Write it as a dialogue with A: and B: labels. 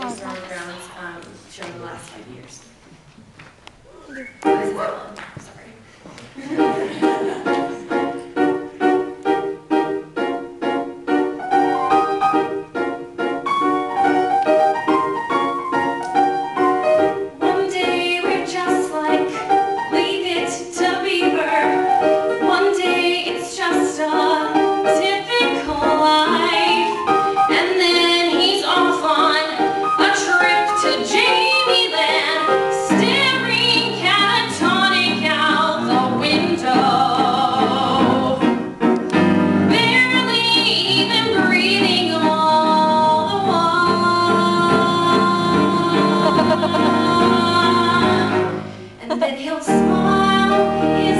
A: just on the grounds um, shown in the last five years. smile